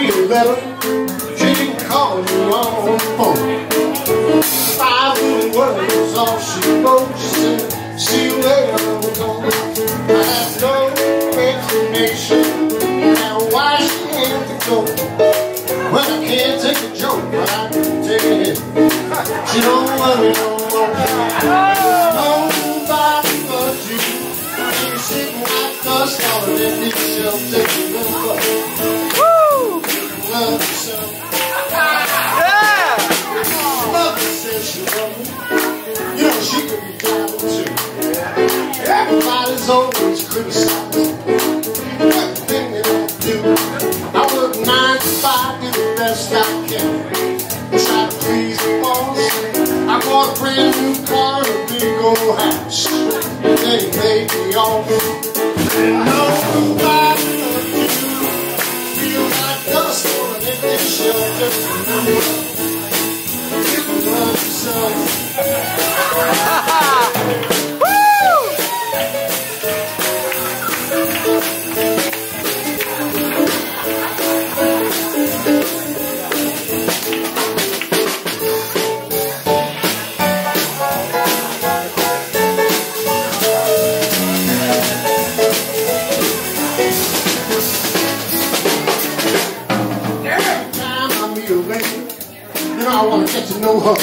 real veteran. She can call you on the phone. Five little words, all she wrote. She said, see you later, don't I have no explanation now why she had to go. Well, I can't take a joke, but I can take it. She don't worry, me no more. Nobody but you. She's sitting like the star in the shelter. Love me. You know, she be too. Everybody's always criticizing that I do. I work nine to five, the best I can. Try to please the boss. I bought a brand new car a big old house. They paid me off. Nobody You to know her.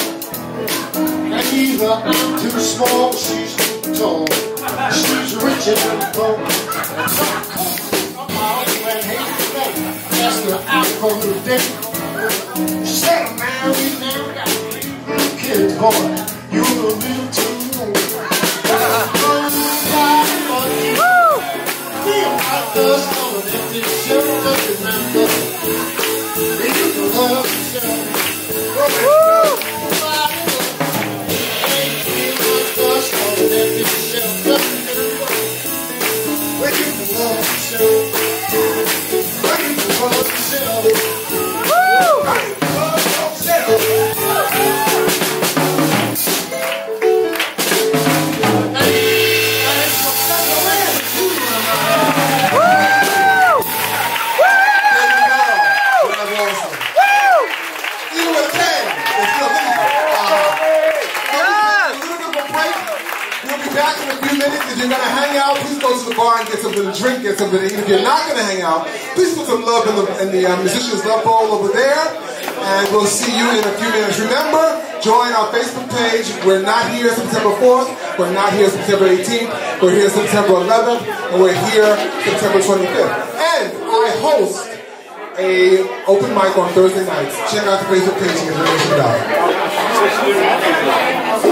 And either I'm too small, she's too tall. She's richer than poor. So I called my old friend, hey, today, asked her out for a date. She said, I'm married now, got three kids, boy. You're a little too old. Nobody but you. Feel like dust on an empty shelter, remember. Even back in a few minutes. If you're gonna hang out, please go to the bar and get something to drink, get something to eat. If you're not gonna hang out, please put some love in the, in the uh, musician's love bowl over there. And we'll see you in a few minutes. Remember, join our Facebook page. We're not here September 4th. We're not here September 18th. We're here September 11th. And we're here September 25th. And I host a open mic on Thursday nights. Check out the Facebook page and get information about it.